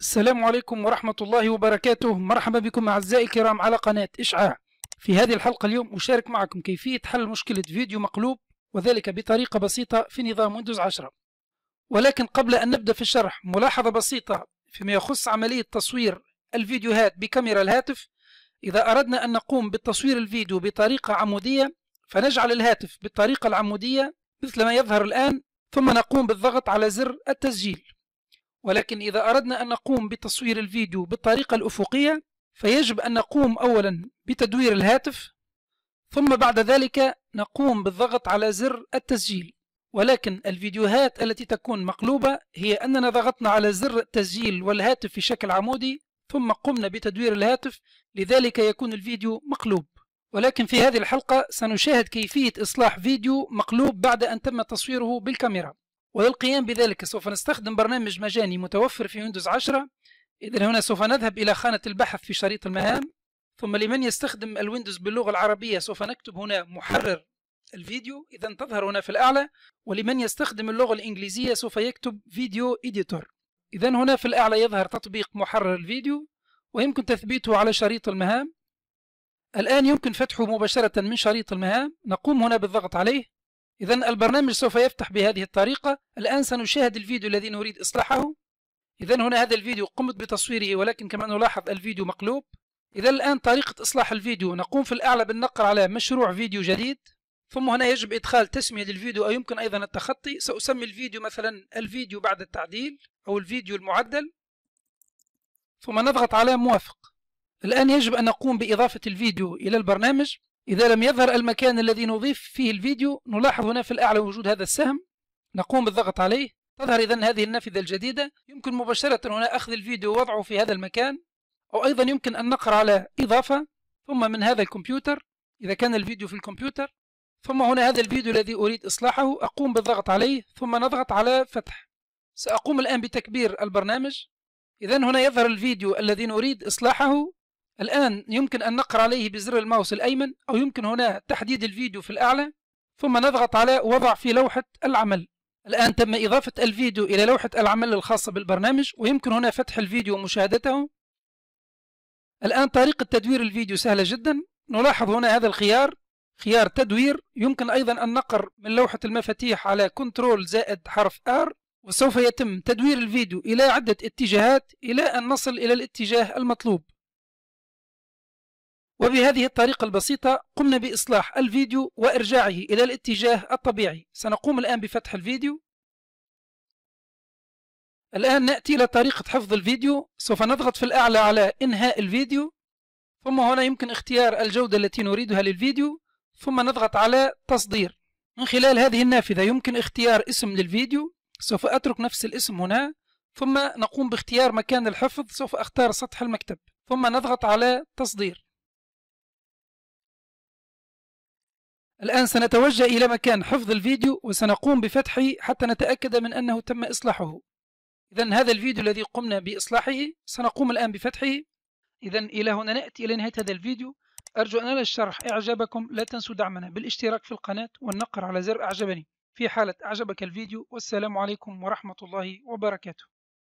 السلام عليكم ورحمة الله وبركاته. مرحبا بكم أعزائي الكرام على قناة إشعاع. في هذه الحلقة اليوم أشارك معكم كيفية حل مشكلة فيديو مقلوب وذلك بطريقة بسيطة في نظام ويندوز 10 ولكن قبل أن نبدأ في الشرح ملاحظة بسيطة فيما يخص عملية تصوير الفيديوهات بكاميرا الهاتف. إذا أردنا أن نقوم بالتصوير الفيديو بطريقة عمودية فنجعل الهاتف بالطريقة العمودية مثل ما يظهر الآن ثم نقوم بالضغط على زر التسجيل. ولكن إذا أردنا أن نقوم بتصوير الفيديو بالطريقة الأفقية فيجب أن نقوم أولا بتدوير الهاتف ثم بعد ذلك نقوم بالضغط على زر التسجيل. ولكن الفيديوهات التي تكون مقلوبة هي أننا ضغطنا على زر التسجيل والهاتف في شكل عمودي ثم قمنا بتدوير الهاتف لذلك يكون الفيديو مقلوب. ولكن في هذه الحلقة سنشاهد كيفية إصلاح فيديو مقلوب بعد أن تم تصويره بالكاميرا. وللقيام بذلك سوف نستخدم برنامج مجاني متوفر في ويندوز 10 إذا هنا سوف نذهب إلى خانة البحث في شريط المهام. ثم لمن يستخدم الويندوز باللغة العربية سوف نكتب هنا محرر الفيديو. إذا تظهر هنا في الأعلى. ولمن يستخدم اللغة الإنجليزية سوف يكتب video editor. إذا هنا في الأعلى يظهر تطبيق محرر الفيديو. ويمكن تثبيته على شريط المهام. الآن يمكن فتحه مباشرة من شريط المهام. نقوم هنا بالضغط عليه. إذا البرنامج سوف يفتح بهذه الطريقة. الآن سنشاهد الفيديو الذي نريد إصلاحه. إذا هنا هذا الفيديو قمت بتصويره ولكن كما نلاحظ الفيديو مقلوب. إذا الآن طريقة إصلاح الفيديو. نقوم في الأعلى بالنقر على مشروع فيديو جديد. ثم هنا يجب إدخال تسمية للفيديو أو يمكن أيضا التخطي. سأسمي الفيديو مثلا الفيديو بعد التعديل أو الفيديو المعدل. ثم نضغط على موافق. الآن يجب أن نقوم بإضافة الفيديو إلى البرنامج. إذا لم يظهر المكان الذي نضيف فيه الفيديو نلاحظ هنا في الأعلى وجود هذا السهم. نقوم بالضغط عليه. تظهر إذن هذه النافذة الجديدة. يمكن مباشرة هنا أخذ الفيديو ووضعه في هذا المكان. أو أيضا يمكن أن نقر على إضافة ثم من هذا الكمبيوتر إذا كان الفيديو في الكمبيوتر. ثم هنا هذا الفيديو الذي أريد إصلاحه. أقوم بالضغط عليه ثم نضغط على فتح. سأقوم الآن بتكبير البرنامج. إذا هنا يظهر الفيديو الذي نريد إصلاحه. الآن يمكن أن نقر عليه بزر الماوس الأيمن أو يمكن هنا تحديد الفيديو في الأعلى ثم نضغط على وضع في لوحة العمل. الآن تم إضافة الفيديو إلى لوحة العمل الخاصة بالبرنامج ويمكن هنا فتح الفيديو ومشاهدته الآن طريقة تدوير الفيديو سهلة جدا. نلاحظ هنا هذا الخيار خيار تدوير. يمكن أيضا أن نقر من لوحة المفاتيح على كنترول زائد حرف R وسوف يتم تدوير الفيديو إلى عدة اتجاهات إلى أن نصل إلى الاتجاه المطلوب. وبهذه الطريقة البسيطة قمنا بإصلاح الفيديو وإرجاعه إلى الاتجاه الطبيعي. سنقوم الآن بفتح الفيديو. الآن نأتي إلى طريقة حفظ الفيديو. سوف نضغط في الأعلى على إنهاء الفيديو. ثم هنا يمكن اختيار الجودة التي نريدها للفيديو. ثم نضغط على تصدير. من خلال هذه النافذة يمكن اختيار اسم للفيديو. سوف أترك نفس الاسم هنا. ثم نقوم باختيار مكان الحفظ. سوف أختار سطح المكتب. ثم نضغط على تصدير. الآن سنتوجه إلى مكان حفظ الفيديو وسنقوم بفتحه حتى نتأكد من أنه تم إصلاحه. إذا هذا الفيديو الذي قمنا بإصلاحه سنقوم الآن بفتحه. إذا إلى هنا نأتي إلى نهاية هذا الفيديو. أرجو أن الشرح إعجابكم لا تنسوا دعمنا بالاشتراك في القناة والنقر على زر أعجبني. في حالة أعجبك الفيديو والسلام عليكم ورحمة الله وبركاته.